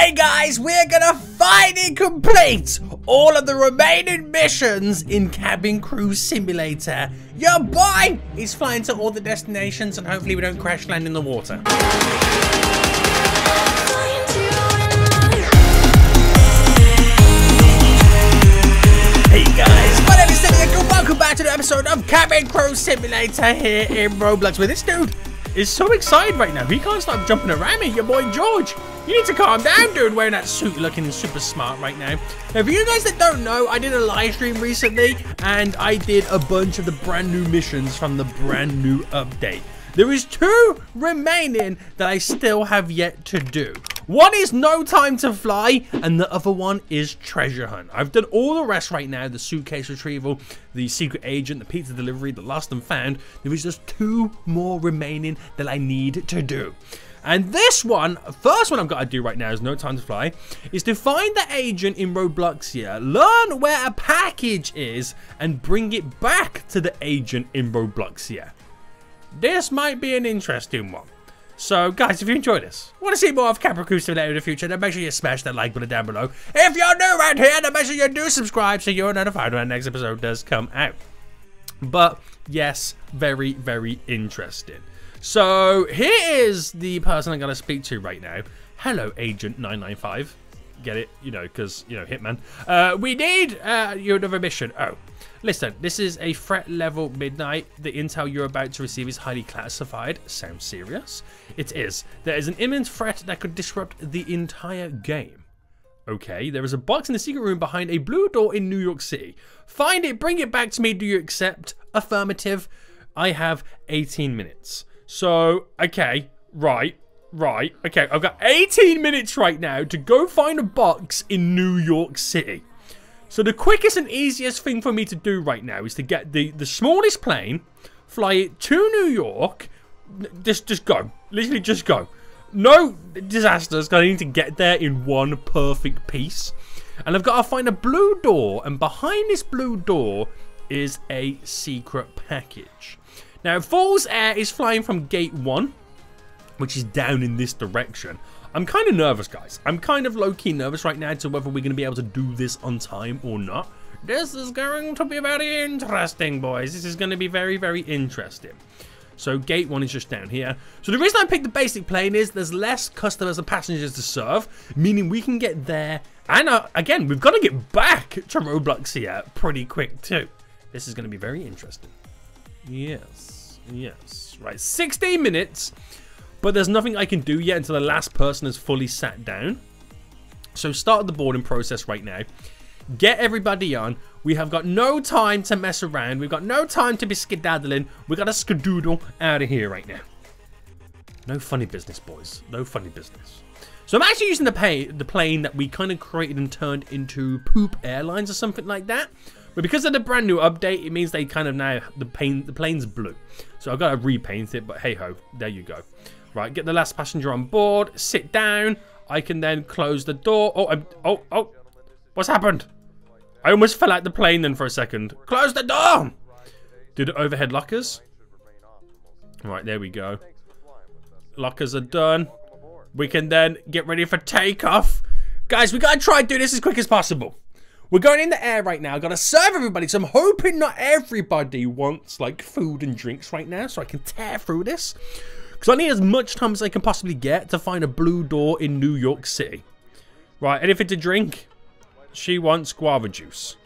Today, guys, we're gonna finally complete all of the remaining missions in Cabin Crew Simulator. Your boy is flying to all the destinations, and hopefully we don't crash land in the water. Hey guys, welcome back to the episode of Cabin Crew Simulator here in Roblox with this dude is so excited right now. He can't stop jumping around me. Your boy George. You need to calm down, dude, wearing that suit looking super smart right now. Now, for you guys that don't know, I did a live stream recently, and I did a bunch of the brand new missions from the brand new update. There is two remaining that I still have yet to do. One is No Time to Fly, and the other one is Treasure Hunt. I've done all the rest right now, the suitcase retrieval, the secret agent, the pizza delivery, the lost and found. There is just two more remaining that I need to do. And this one, first one I've got to do right now is No Time to Fly, is to find the agent in Robloxia, learn where a package is, and bring it back to the agent in Robloxia. This might be an interesting one. So, guys, if you enjoyed this, want to see more of Crew Simulator in the future, then make sure you smash that like button down below. If you're new around here, then make sure you do subscribe so you're notified when the next episode does come out. But, yes, very, very interesting. So, here is the person I'm going to speak to right now. Hello, Agent 995. Get it? You know, because, you know, Hitman. Uh, we need uh, your another mission. Oh, Listen, this is a threat level midnight. The intel you're about to receive is highly classified. Sounds serious? It is. There is an imminent threat that could disrupt the entire game. Okay, there is a box in the secret room behind a blue door in New York City. Find it, bring it back to me. Do you accept? Affirmative. I have 18 minutes. So, okay, right, right. Okay, I've got 18 minutes right now to go find a box in New York City. So the quickest and easiest thing for me to do right now is to get the, the smallest plane, fly it to New York, just just go. Literally just go. No disasters, because I need to get there in one perfect piece. And I've got to find a blue door, and behind this blue door is a secret package. Now, Falls Air is flying from gate 1, which is down in this direction. I'm kind of nervous, guys. I'm kind of low-key nervous right now to whether we're going to be able to do this on time or not. This is going to be very interesting, boys. This is going to be very, very interesting. So gate one is just down here. So the reason I picked the basic plane is there's less customers and passengers to serve, meaning we can get there. And uh, again, we've got to get back to Roblox here pretty quick too. This is going to be very interesting. Yes, yes. Right, 16 minutes. But there's nothing I can do yet until the last person has fully sat down. So start the boarding process right now. Get everybody on. We have got no time to mess around. We've got no time to be skedaddling. we got to skedoodle out of here right now. No funny business, boys. No funny business. So I'm actually using the, pay, the plane that we kind of created and turned into Poop Airlines or something like that. But because of the brand new update, it means they kind of now, the, plane, the plane's blue. So I've got to repaint it, but hey ho, there you go. Right, get the last passenger on board. Sit down. I can then close the door. Oh, I'm, oh, oh. What's happened? I almost fell out the plane then for a second. Close the door! Did the overhead lockers? Right, there we go. Lockers are done. We can then get ready for takeoff. Guys, we gotta try and do this as quick as possible. We're going in the air right now. Gotta serve everybody. So I'm hoping not everybody wants like food and drinks right now. So I can tear through this. Because I need as much time as I can possibly get to find a blue door in New York City. Right, anything to drink? She wants guava juice.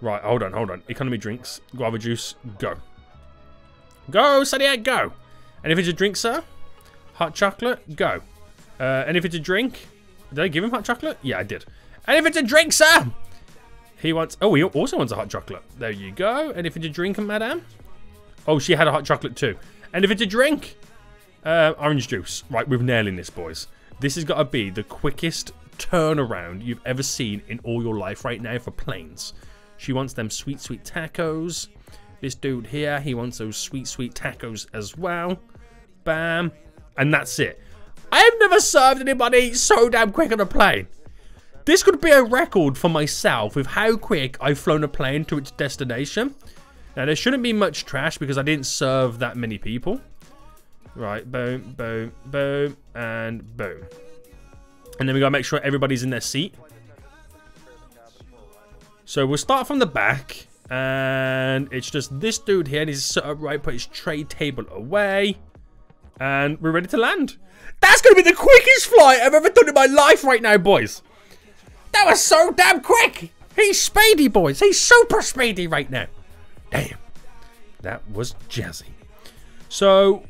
Right, hold on, hold on. Economy drinks. Guava juice, go. Go, Seniac, go. Anything to drink, sir? Hot chocolate, go. Uh, anything to drink? Did I give him hot chocolate? Yeah, I did. Anything to drink, sir? He wants... Oh, he also wants a hot chocolate. There you go. Anything to drink, madam? Oh, she had a hot chocolate too. Anything to drink? Uh, orange juice. Right, we're nailing this, boys. This has got to be the quickest turnaround you've ever seen in all your life right now for planes. She wants them sweet, sweet tacos. This dude here, he wants those sweet, sweet tacos as well. Bam. And that's it. I have never served anybody so damn quick on a plane. This could be a record for myself with how quick I've flown a plane to its destination. Now, there shouldn't be much trash because I didn't serve that many people. Right, boom, boom, boom, and boom. And then we gotta make sure everybody's in their seat. So we'll start from the back. And it's just this dude here needs to sit upright, put his tray table away. And we're ready to land. That's to be the quickest flight I've ever done in my life right now, boys. That was so damn quick. He's speedy, boys. He's super speedy right now. Damn. That was jazzy. So,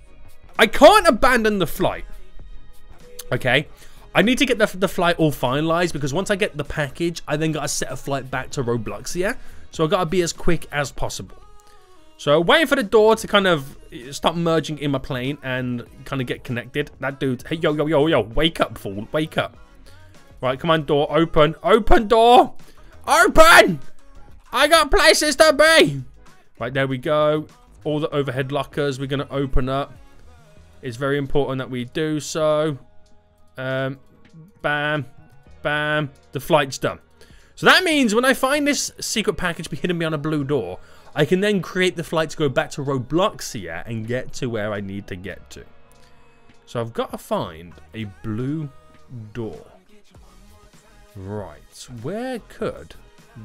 I can't abandon the flight. Okay? I need to get the, the flight all finalized because once I get the package, I then got to set a flight back to Robloxia. So I got to be as quick as possible. So waiting for the door to kind of eh, start merging in my plane and kind of get connected. That dude, hey, yo, yo, yo, yo, wake up, fool, wake up. Right, come on, door, open, open door, open! I got places to be. Right, there we go. All the overhead lockers we're going to open up. It's very important that we do so. Um, bam, bam. The flight's done. So that means when I find this secret package be hidden behind a blue door, I can then create the flight to go back to Robloxia and get to where I need to get to. So I've got to find a blue door. Right, where could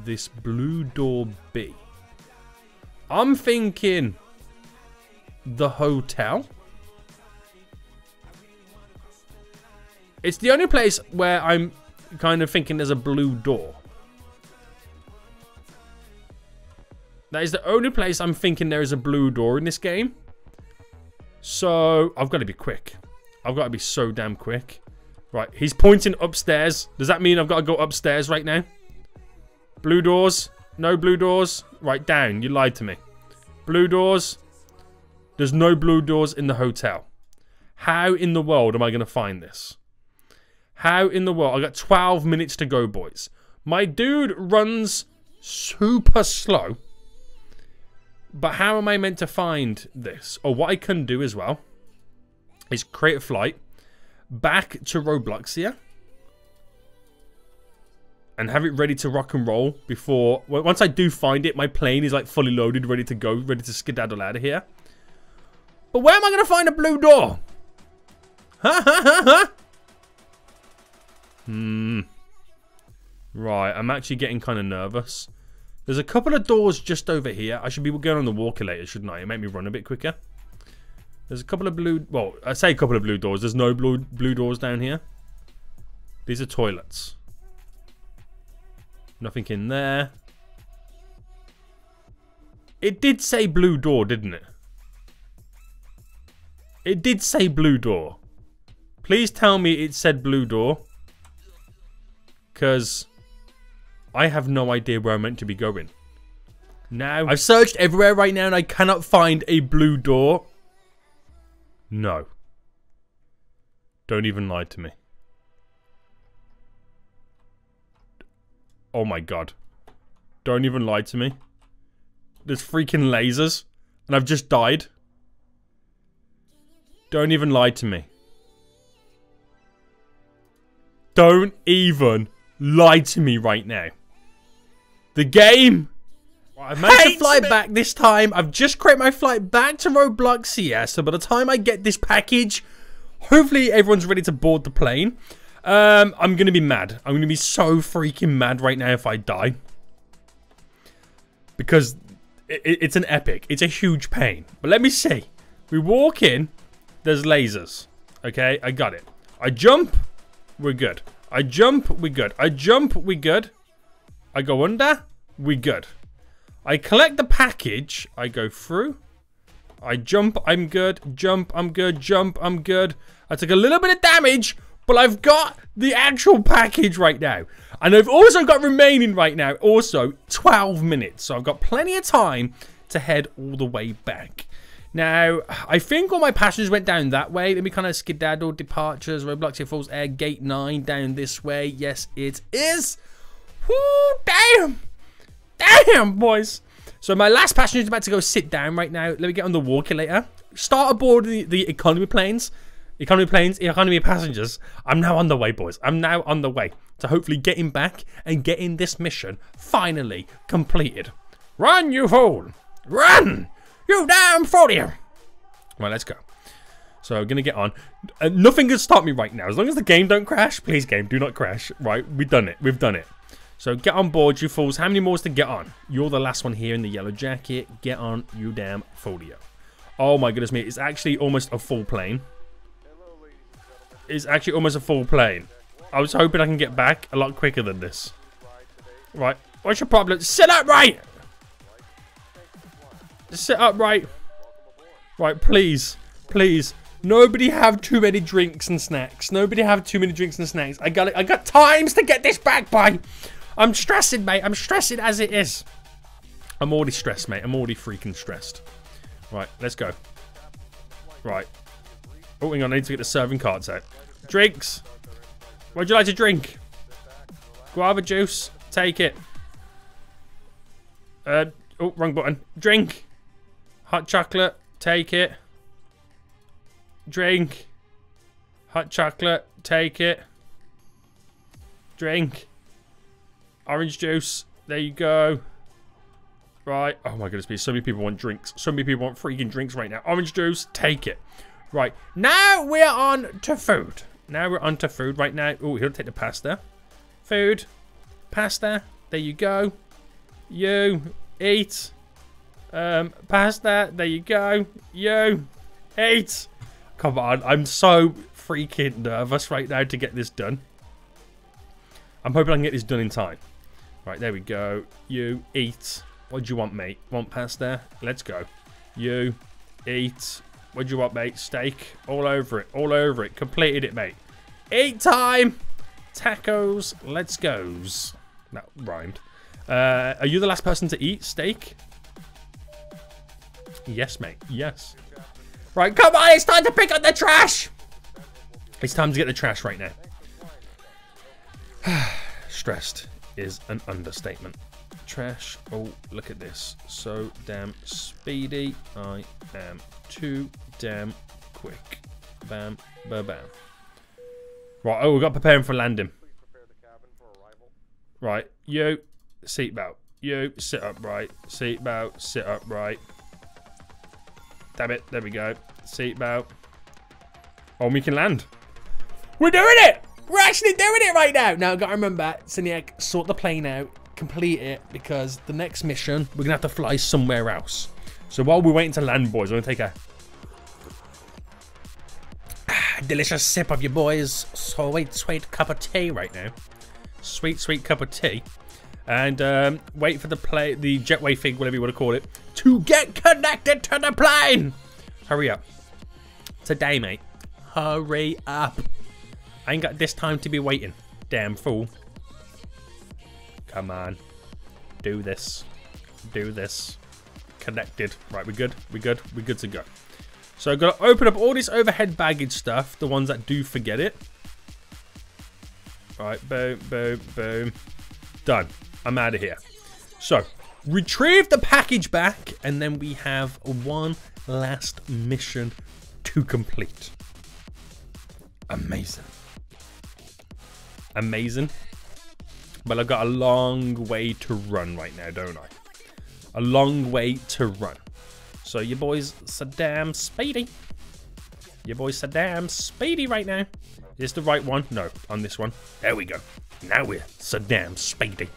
this blue door be? I'm thinking the hotel. It's the only place where I'm kind of thinking there's a blue door. That is the only place I'm thinking there is a blue door in this game. So, I've got to be quick. I've got to be so damn quick. Right, he's pointing upstairs. Does that mean I've got to go upstairs right now? Blue doors? No blue doors? Right, down. You lied to me. Blue doors? There's no blue doors in the hotel. How in the world am I going to find this? How in the world? I got 12 minutes to go, boys. My dude runs super slow. But how am I meant to find this? Or what I can do as well is create a flight back to Robloxia and have it ready to rock and roll before once I do find it my plane is like fully loaded ready to go ready to skedaddle out of here but where am I gonna find a blue door ha ha ha ha Hmm. Right, I'm actually getting kind of nervous. There's a couple of doors just over here. I should be going on the walker later, shouldn't I? It make me run a bit quicker. There's a couple of blue... Well, I say a couple of blue doors. There's no blue blue doors down here. These are toilets. Nothing in there. It did say blue door, didn't it? It did say blue door. Please tell me it said blue door. Because I have no idea where I'm meant to be going. Now, I've searched everywhere right now and I cannot find a blue door. No. Don't even lie to me. Oh my god. Don't even lie to me. There's freaking lasers. And I've just died. Don't even lie to me. Don't even lie to me right now. The game I've managed to fly back this time. I've just created my flight back to Robloxia. So by the time I get this package, hopefully everyone's ready to board the plane. Um, I'm going to be mad. I'm going to be so freaking mad right now if I die. Because it, it's an epic. It's a huge pain. But let me see. We walk in. There's lasers. Okay, I got it. I jump. We're good. I jump, We're good. I jump, We're good. I go under, We're good. I collect the package, I go through. I jump, I'm good. Jump, I'm good. Jump, I'm good. I took a little bit of damage, but I've got the actual package right now. And I've also got remaining right now, also 12 minutes. So I've got plenty of time to head all the way back. Now, I think all my passengers went down that way. Let me kind of skedaddle departures. Roblox Falls Air Gate 9 down this way. Yes, it is. Whoo, damn. Damn, boys. So my last passenger is about to go sit down right now. Let me get on the walker later. Start aboard the, the economy planes. Economy planes, economy passengers. I'm now on the way, boys. I'm now on the way to hopefully getting back and getting this mission finally completed. Run, you fool! Run! You damn fool! Right, let's go. So I'm to get on. Uh, nothing can stop me right now. As long as the game don't crash, please game, do not crash. Right, we've done it. We've done it. So get on board, you fools. How many more is to get on? You're the last one here in the yellow jacket. Get on, you damn folio. Oh my goodness me. It's actually almost a full plane. It's actually almost a full plane. I was hoping I can get back a lot quicker than this. Right. What's your problem? Sit up right! Sit up right. Right, please. Please. Nobody have too many drinks and snacks. Nobody have too many drinks and snacks. I got I got times to get this back by. I'm stressing, mate. I'm stressing as it is. I'm already stressed, mate. I'm already freaking stressed. Right, let's go. Right. Oh, hang on. I need to get the serving carts out. Drinks. What'd you like to drink? Guava juice. Take it. Uh, oh, wrong button. Drink. Hot chocolate. Take it. Drink. Hot chocolate. Take it. Drink. Orange juice. There you go. Right. Oh my goodness me. So many people want drinks. So many people want freaking drinks right now. Orange juice. Take it. Right. Now we're on to food. Now we're on to food right now. Oh, he'll take the pasta. Food. Pasta. There you go. You. Eat. Um, pasta. There you go. You. Eat. Come on. I'm so freaking nervous right now to get this done. I'm hoping I can get this done in time. Right, there we go. You. Eat. What do you want, mate? Want pasta? Let's go. You. Eat. What do you want, mate? Steak. All over it. All over it. Completed it, mate. Eat time! Tacos. Let's goes. That rhymed. Uh, are you the last person to eat steak? Yes, mate. Yes. Right, come on. It's time to pick up the trash. It's time to get the trash right now. Stressed is an understatement. Trash. Oh, look at this. So damn speedy. I am too damn quick. Bam, bam, bam. Right, oh, we've got preparing for landing. Right, you, seatbelt. You, sit upright. Seatbelt, sit upright. Damn it, there we go. Seatbelt. Oh, we can land. We're doing it! We're actually doing it right now! Now, I gotta remember, Seniac, sort the plane out, complete it, because the next mission, we're gonna have to fly somewhere else. So while we're waiting to land, boys, we're gonna take a delicious sip of your boys' sweet, sweet cup of tea right now. Sweet, sweet cup of tea. And um, wait for the play, the jetway thing, whatever you want to call it, to get connected to the plane. Hurry up. Today, mate. Hurry up. I ain't got this time to be waiting. Damn fool. Come on. Do this. Do this. Connected. Right, we good? We good? We good to go. So I've got to open up all this overhead baggage stuff, the ones that do forget it. Right, boom, boom, boom. Done. I'm out of here. So, retrieve the package back, and then we have one last mission to complete. Amazing. Amazing. But I've got a long way to run right now, don't I? A long way to run. So your boy's Saddam Speedy. Your boy's Saddam Speedy right now. Is the right one? No, on this one. There we go. Now we're Saddam Speedy.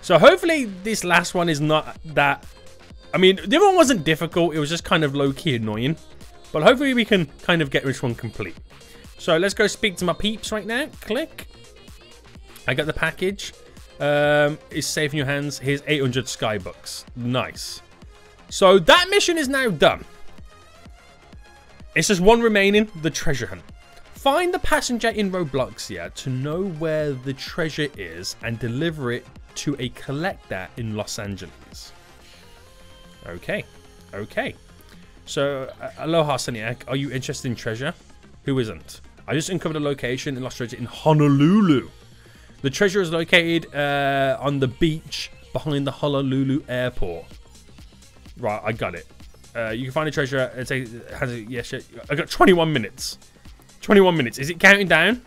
So hopefully this last one is not that... I mean, the other one wasn't difficult. It was just kind of low-key annoying. But hopefully we can kind of get this one complete. So let's go speak to my peeps right now. Click. I got the package. Um, it's safe in your hands. Here's 800 skybucks. Nice. So that mission is now done. It's just one remaining, the treasure hunt. Find the passenger in Robloxia to know where the treasure is and deliver it to a collector in Los Angeles. Okay, okay. So, uh, aloha Seniac, are you interested in treasure? Who isn't? I just uncovered a location in Lost Treasure in Honolulu. The treasure is located uh, on the beach behind the Honolulu airport. Right, I got it. Uh, you can find a treasure. It's a, has a yeah, shit. I got 21 minutes. 21 minutes. Is it counting down?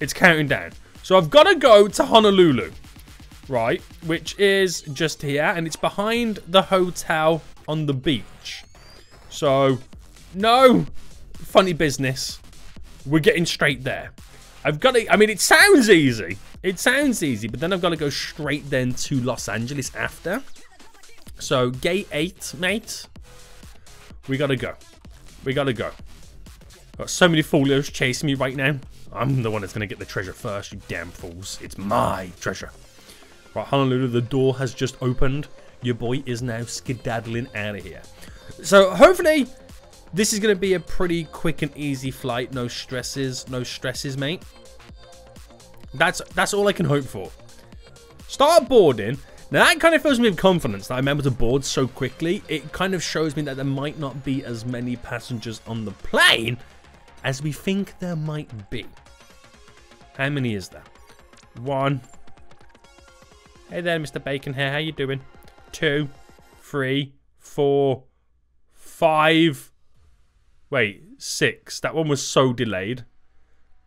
It's counting down. So I've got to go to Honolulu, right? Which is just here, and it's behind the hotel on the beach. So, no, funny business. We're getting straight there. I've got to, I mean, it sounds easy. It sounds easy, but then I've got to go straight then to Los Angeles after. So, gate 8, mate. We got to go. We got to go. Got so many fools chasing me right now. I'm the one that's going to get the treasure first, you damn fools. It's my treasure. Right, Honolulu, the door has just opened. Your boy is now skedaddling out of here. So, hopefully, this is going to be a pretty quick and easy flight. No stresses, no stresses, mate. That's that's all I can hope for. Start boarding. Now that kind of fills me with confidence that I'm able to board so quickly. It kind of shows me that there might not be as many passengers on the plane as we think there might be. How many is there? One. Hey there, Mr. Bacon hair. How you doing? Two, three, four, five. Wait, six. That one was so delayed.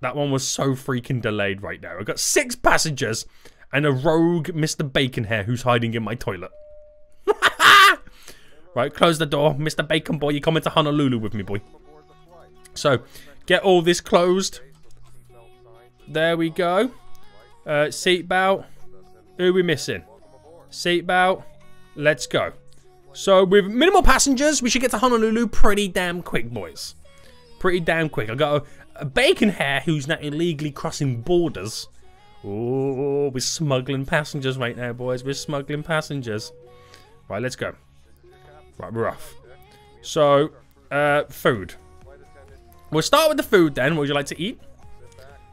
That one was so freaking delayed right now. I've got six passengers and a rogue Mr. Bacon hair who's hiding in my toilet. right, close the door. Mr. Bacon boy, you're coming to Honolulu with me, boy. So, get all this closed. There we go. Uh, seatbelt. Who we missing? Seatbelt. Let's go. So with minimal passengers, we should get to Honolulu pretty damn quick, boys. Pretty damn quick. I got a, a bacon hair who's now illegally crossing borders. Oh, we're smuggling passengers right now, boys. We're smuggling passengers. Right, let's go. Right, we're off. So, uh, food. We'll start with the food then. What would you like to eat?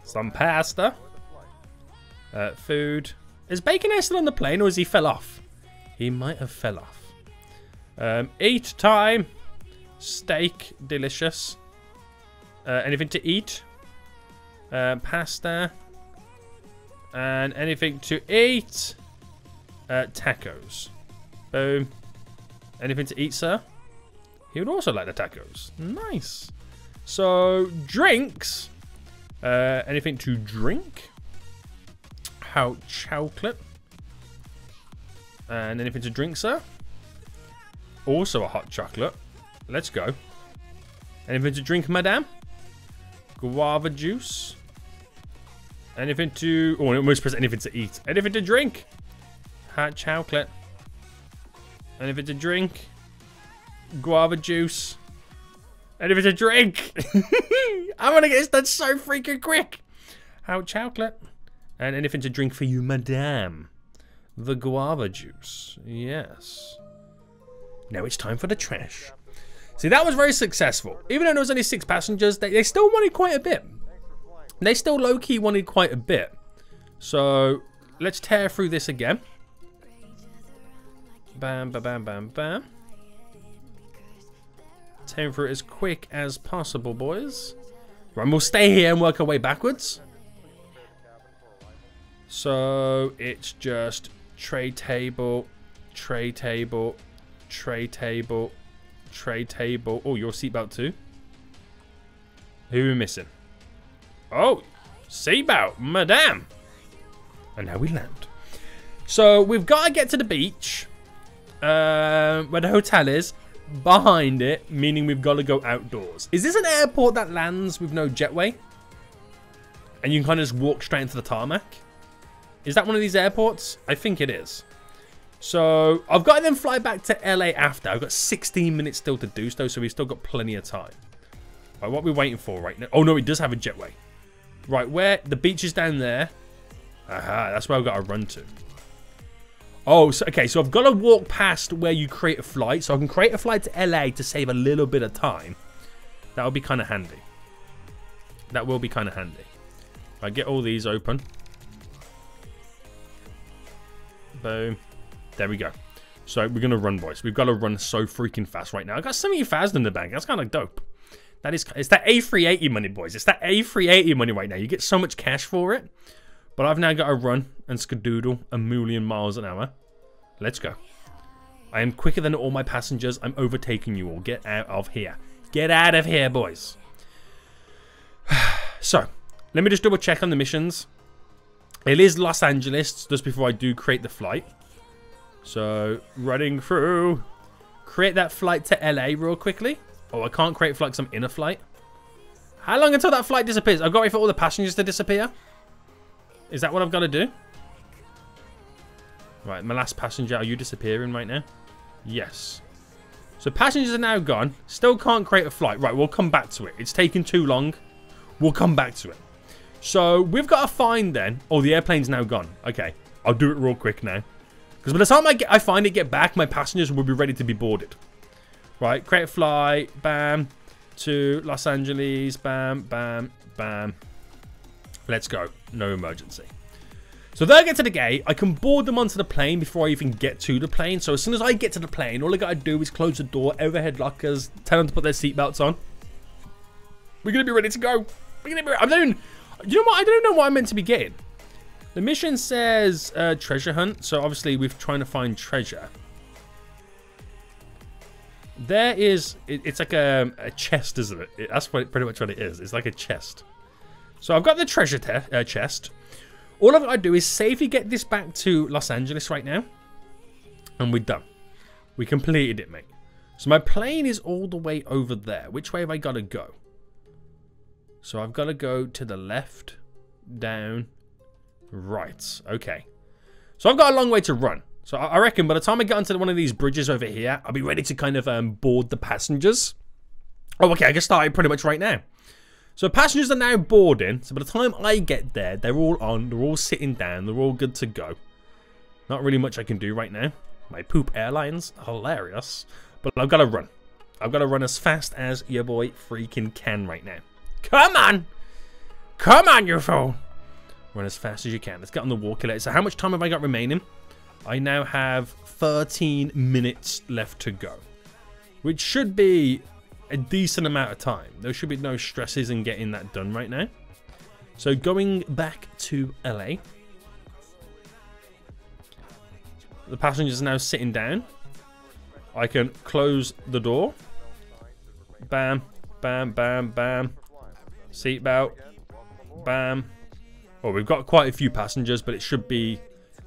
Some pasta. Uh, food. Is Bacon hair still on the plane or has he fell off? He might have fell off. Um, eat time. Steak, delicious. Uh, anything to eat? Uh, pasta. And anything to eat? Uh, tacos. Boom. Anything to eat, sir? He would also like the tacos. Nice. So, drinks. Uh, anything to drink? How chocolate. And anything to drink, sir? Also a hot chocolate. Let's go. Anything to drink, madame? Guava juice. Anything to... Oh, press anything to eat. Anything to drink? Hot chocolate. Anything to drink? Guava juice. Anything to drink? I'm gonna get this done so freaking quick. Hot chocolate. And anything to drink for you, madame. The guava juice. Yes. Now it's time for the trash. See, that was very successful. Even though there was only six passengers, they, they still wanted quite a bit. They still low-key wanted quite a bit. So, let's tear through this again. Bam, bam, bam, bam, bam. Tear through it as quick as possible, boys. Right, we'll stay here and work our way backwards. So, it's just tray table, tray table, Tray table. Tray table. Oh, your seatbelt too? Who are we missing? Oh, seatbelt. Madame. And now we land. So we've got to get to the beach. Uh, where the hotel is. Behind it, meaning we've got to go outdoors. Is this an airport that lands with no jetway? And you can kind of just walk straight into the tarmac? Is that one of these airports? I think it is. So I've got to then fly back to LA after. I've got 16 minutes still to do so, so we've still got plenty of time. Right, what are we waiting for right now? Oh no, it does have a jetway. Right, where the beach is down there. Aha, that's where I've got to run to. Oh, so, okay, so I've got to walk past where you create a flight. So I can create a flight to LA to save a little bit of time. That will be kind of handy. That will be kind of handy. I get all these open. Boom. There we go. So we're going to run, boys. We've got to run so freaking fast right now. I got 70,000 in the bank. That's kind of dope. That is, it's that A380 money, boys. It's that A380 money right now. You get so much cash for it. But I've now got to run and skadoodle a million miles an hour. Let's go. I am quicker than all my passengers. I'm overtaking you all. Get out of here. Get out of here, boys. so, let me just double check on the missions. It is Los Angeles, just before I do create the flight. So, running through. Create that flight to LA real quickly. Oh, I can't create flight because I'm in a flight. How long until that flight disappears? I've got to wait for all the passengers to disappear? Is that what I've got to do? Right, my last passenger. Are you disappearing right now? Yes. So passengers are now gone. Still can't create a flight. Right, we'll come back to it. It's taking too long. We'll come back to it. So we've got to find then. Oh, the airplane's now gone. Okay, I'll do it real quick now. Because by the time I, get, I find it, get back, my passengers will be ready to be boarded. Right, create flight. Bam. To Los Angeles. Bam, bam, bam. Let's go. No emergency. So they get to the gate, I can board them onto the plane before I even get to the plane. So as soon as I get to the plane, all I gotta do is close the door, overhead lockers, tell them to put their seatbelts on. We're gonna be ready to go. We're gonna be. I'm doing. You know what? I don't know what I'm meant to be getting. The mission says uh, treasure hunt, so obviously we're trying to find treasure. There is, it, it's like a, a, chest, isn't it? That's what, pretty much what it is. It's like a chest. So I've got the treasure uh, chest. All I've got to do is safely get this back to Los Angeles right now. And we're done. We completed it, mate. So my plane is all the way over there. Which way have I got to go? So I've got to go to the left, down, right. Okay. So I've got a long way to run. So I reckon by the time I get onto one of these bridges over here, I'll be ready to kind of um, board the passengers. Oh, okay. I can start pretty much right now. So passengers are now boarding. So by the time I get there, they're all on. They're all sitting down. They're all good to go. Not really much I can do right now. My poop airlines, hilarious. But I've got to run. I've got to run as fast as your boy freaking can right now. Come on! Come on, you fool! Run as fast as you can. Let's get on the walker. So how much time have I got remaining? I now have 13 minutes left to go. Which should be a decent amount of time. There should be no stresses in getting that done right now. So going back to LA. The passengers are now sitting down. I can close the door. Bam, bam, bam, bam. Seatbelt. Bam. Oh, we've got quite a few passengers, but it should be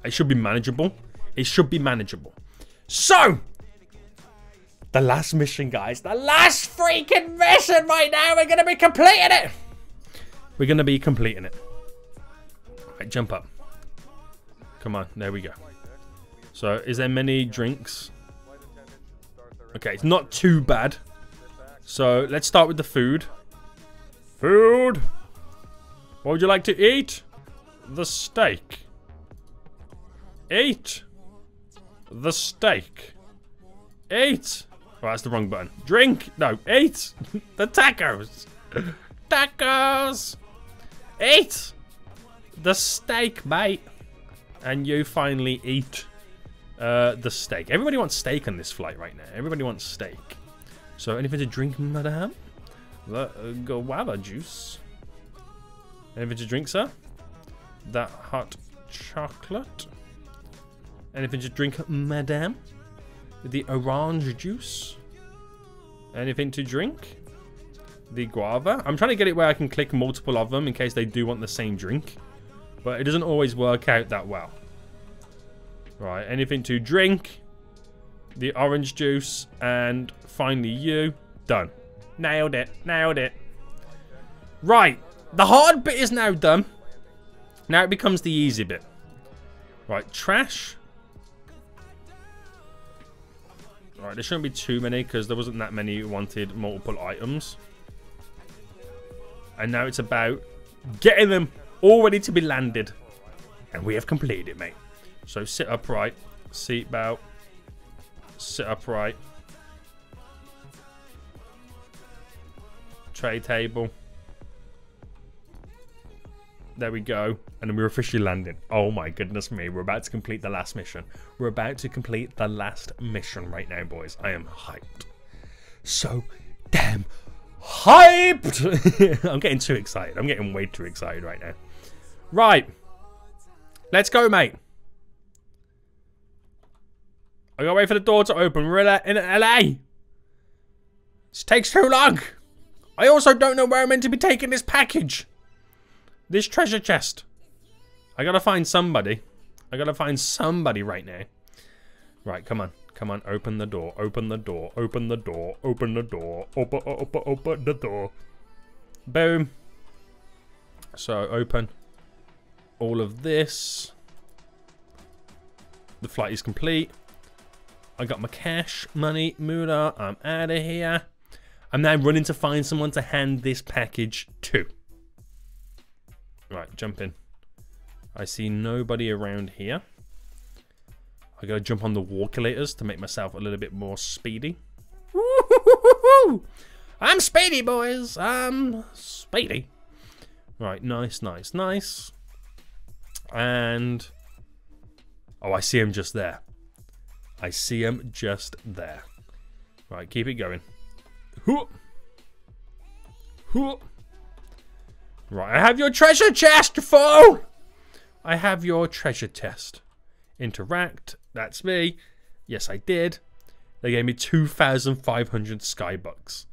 it should be manageable. It should be manageable. So, the last mission, guys. The last freaking mission right now. We're going to be completing it. We're going to be completing it. Right, jump up. Come on. There we go. So, is there many drinks? Okay, it's not too bad. So, let's start with the food. Food. What would you like to eat? The steak. Eat. The steak. Eat. Oh, that's the wrong button. Drink! No, eat! the tacos! tacos! Eat! The steak, mate! And you finally eat uh, the steak. Everybody wants steak on this flight right now. Everybody wants steak. So, anything to drink, madame? The uh, guava juice. Anything to drink, sir? That hot chocolate. Anything to drink, madame? the orange juice. Anything to drink? The guava. I'm trying to get it where I can click multiple of them in case they do want the same drink. But it doesn't always work out that well. Right, anything to drink? The orange juice. And finally you. Done. Nailed it. Nailed it. Right. The hard bit is now done. Now it becomes the easy bit. Right, trash. Alright, there shouldn't be too many because there wasn't that many who wanted multiple items. And now it's about getting them all ready to be landed. And we have completed it, mate. So sit upright, seatbelt, sit upright. Tray table. There we go. And we're officially landing. Oh my goodness me. We're about to complete the last mission. We're about to complete the last mission right now, boys. I am hyped. So damn hyped. I'm getting too excited. I'm getting way too excited right now. Right. Let's go, mate. I gotta wait for the door to open. We're in LA. This takes too long. I also don't know where I'm meant to be taking this package. This treasure chest. I gotta find somebody. I gotta find somebody right now. Right, come on. Come on, open the door, open the door, open the door, open the door, open, uh, open, open the door. Boom. So open all of this. The flight is complete. I got my cash, money, moolah. I'm out of here. I'm now running to find someone to hand this package to. Jump in. I see nobody around here. I gotta jump on the walkulators to make myself a little bit more speedy. I'm speedy, boys. I'm speedy. Right, nice, nice, nice. And... Oh, I see him just there. I see him just there. Right, keep it going. Right, I have your treasure chest, foe! I have your treasure chest. Interact, that's me. Yes, I did. They gave me 2,500 Skybucks.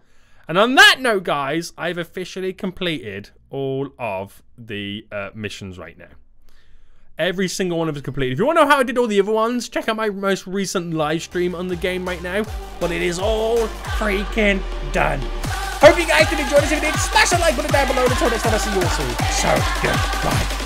And on that note, guys, I've officially completed all of the uh, missions right now. Every single one of them is completed. If you want to know how I did all the other ones, check out my most recent live stream on the game right now. But it is all freaking done. Hope you guys did enjoy this. video. smash that like button down below. Until next time, I'll see you all soon. So, goodbye.